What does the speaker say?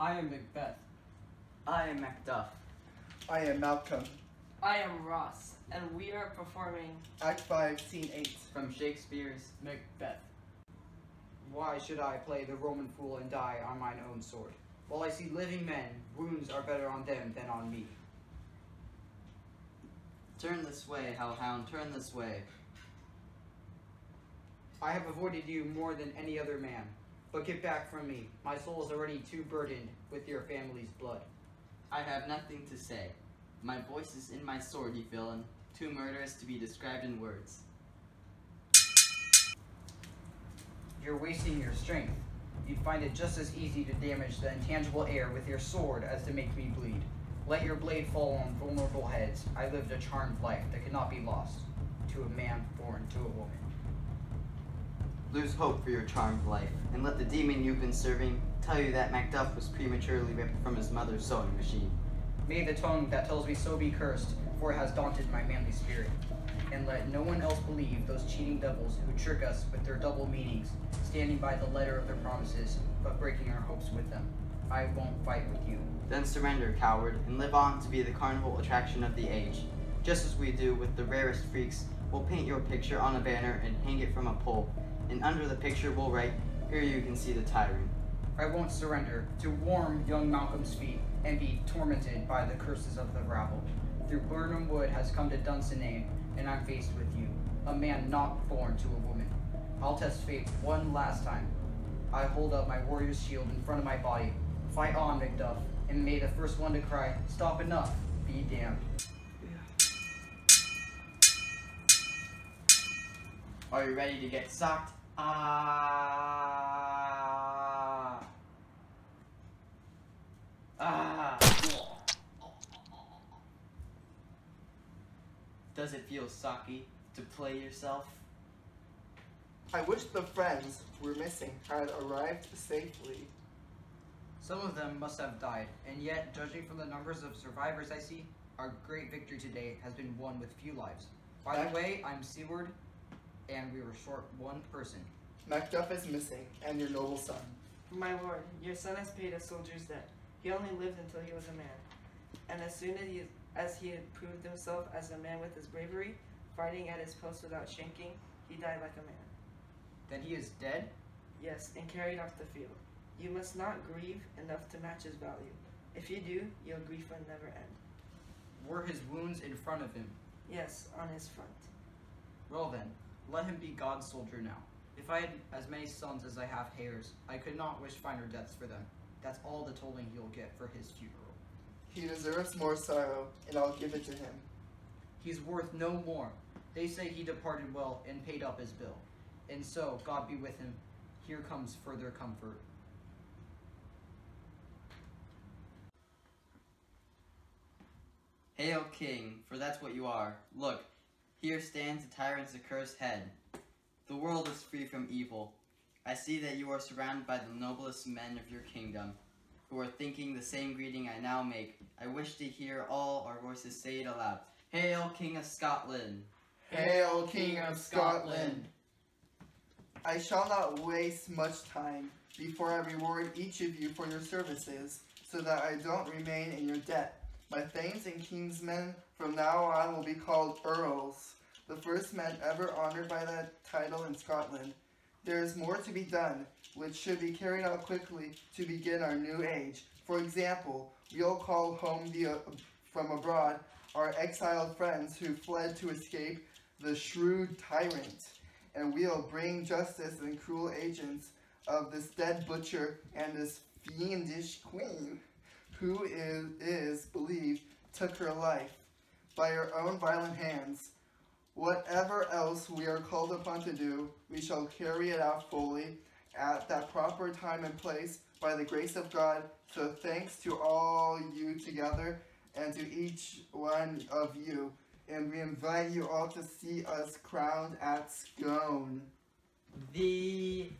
I am Macbeth. I am Macduff. I am Malcolm. I am Ross, and we are performing Act 5, Scene 8. From Shakespeare's Macbeth. Why should I play the Roman fool and die on mine own sword? While I see living men, wounds are better on them than on me. Turn this way, hellhound, turn this way. I have avoided you more than any other man. But get back from me. My soul is already too burdened with your family's blood. I have nothing to say. My voice is in my sword, you villain, too murderous to be described in words. You're wasting your strength. You'd find it just as easy to damage the intangible air with your sword as to make me bleed. Let your blade fall on vulnerable heads. I lived a charmed life that could not be lost to a man born to a woman. Lose hope for your charmed life, and let the demon you've been serving tell you that Macduff was prematurely ripped from his mother's sewing machine. May the tongue that tells me so be cursed, for it has daunted my manly spirit. And let no one else believe those cheating devils who trick us with their double meanings, standing by the letter of their promises, but breaking our hopes with them. I won't fight with you. Then surrender, coward, and live on to be the carnival attraction of the age. Just as we do with the rarest freaks, we'll paint your picture on a banner and hang it from a pole. And under the picture we'll write, Here you can see the tyrant. I won't surrender to warm young Malcolm's feet and be tormented by the curses of the rabble. Through Birnam Wood has come to Dunsinane, and I'm faced with you, a man not born to a woman. I'll test fate one last time. I hold up my warrior's shield in front of my body. Fight on, Macduff, and may the first one to cry, Stop enough, be damned. Are you ready to get socked? Ah. Ah. Does it feel socky to play yourself? I wish the friends we're missing had arrived safely. Some of them must have died, and yet, judging from the numbers of survivors I see, our great victory today has been won with few lives. By the way, I'm Siward, and we were short one person. Macduff is missing, and your noble son. My lord, your son has paid a soldier's debt. He only lived until he was a man. And as soon as he, as he had proved himself as a man with his bravery, fighting at his post without shanking, he died like a man. Then he is dead? Yes, and carried off the field. You must not grieve enough to match his value. If you do, your grief will never end. Were his wounds in front of him? Yes, on his front. Well then, let him be God's soldier now. If I had as many sons as I have hairs, I could not wish finer deaths for them. That's all the tolling he'll get for his funeral. He deserves more sorrow, and I'll give it to him. He's worth no more. They say he departed well and paid up his bill. And so, God be with him. Here comes further comfort. Hail, king, for that's what you are. Look, here stands the tyrant's accursed head. The world is free from evil. I see that you are surrounded by the noblest men of your kingdom, who are thinking the same greeting I now make. I wish to hear all our voices say it aloud. Hail, King of Scotland! Hail, King of Scotland! I shall not waste much time before I reward each of you for your services, so that I don't remain in your debt. My thanes and kingsmen from now on will be called earls, the first men ever honored by that title in Scotland. There is more to be done, which should be carried out quickly to begin our new age. For example, we'll call home the, uh, from abroad our exiled friends who fled to escape the shrewd tyrant, and we'll bring justice and cruel agents of this dead butcher and this fiendish queen, who is, is believed took her life by her own violent hands. Whatever else we are called upon to do, we shall carry it out fully at that proper time and place by the grace of God. So thanks to all you together and to each one of you. And we invite you all to see us crowned at Scone. The